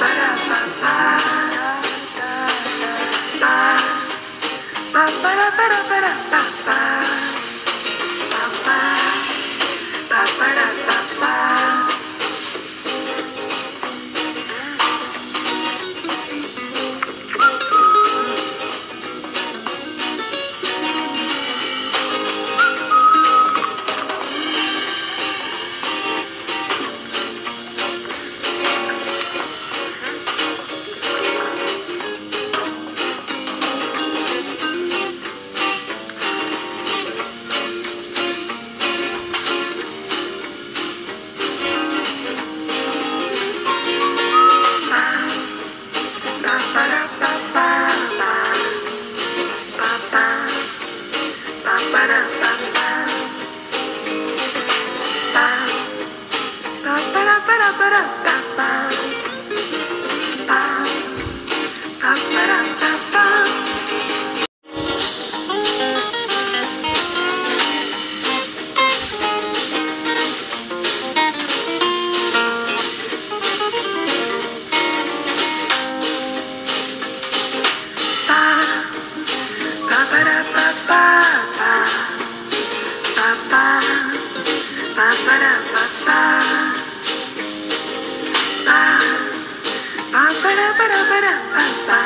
ba da ba ba Ba-ba-da-ba-ba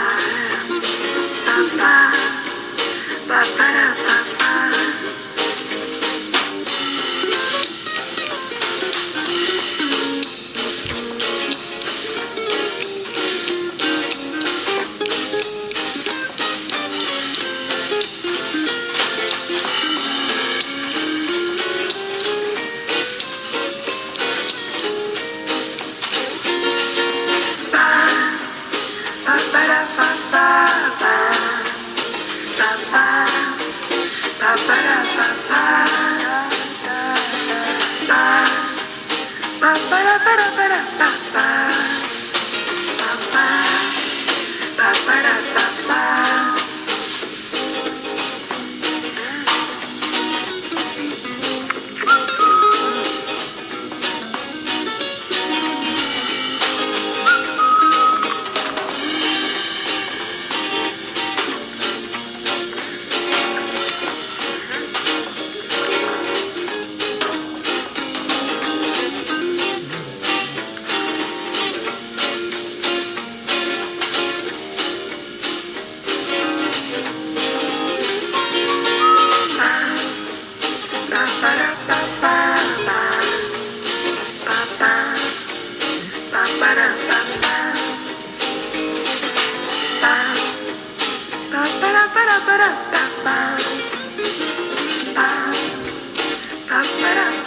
para, para, para. ba da ba da ba ba ba ba